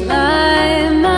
my mind.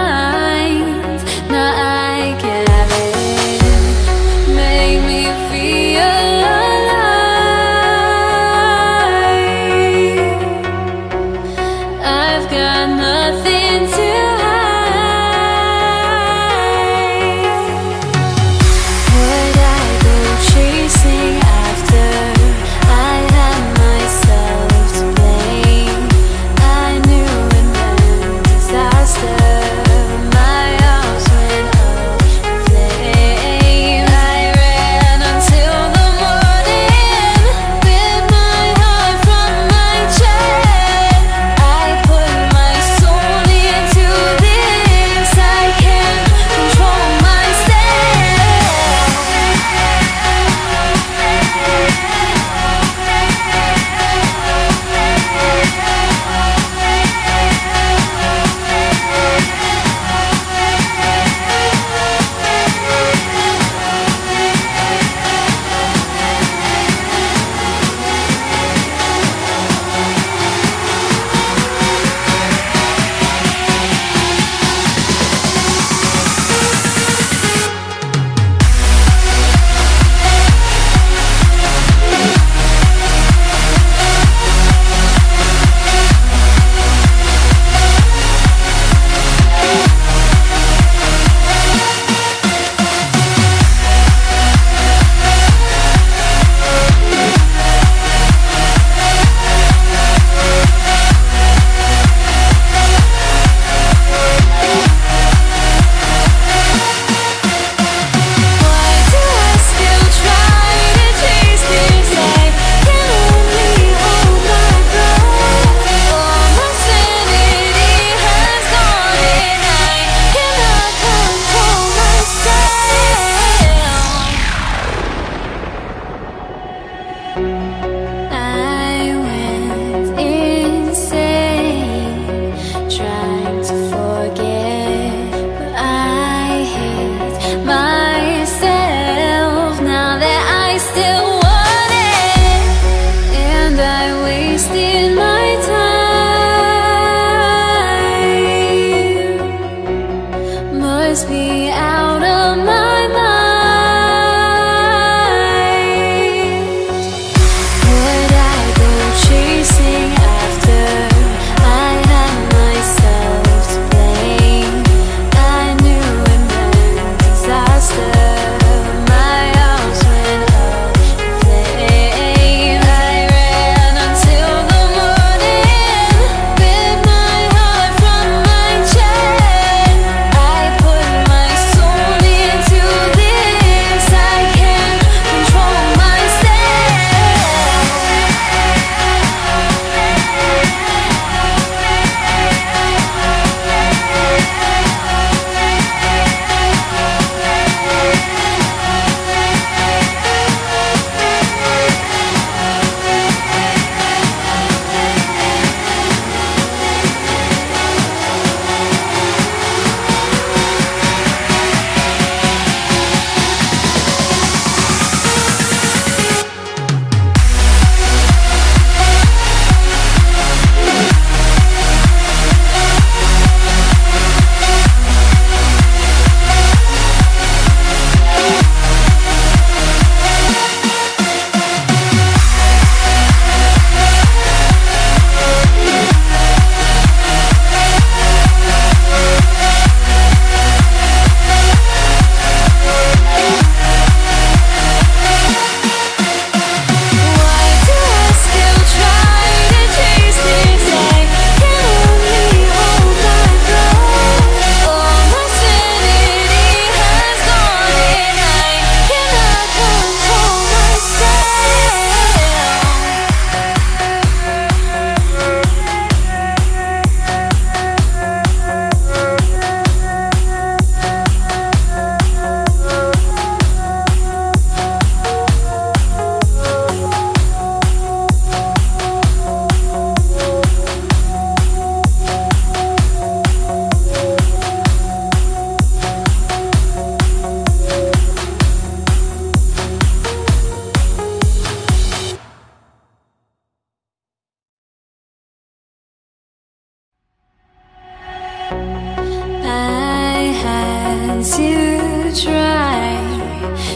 I had to try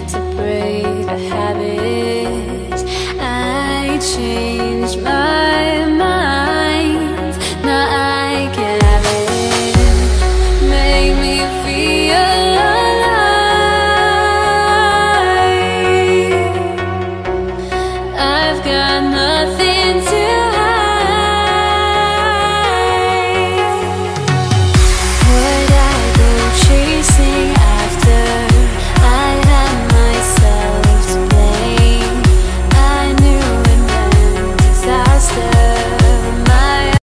to break the habit, I changed.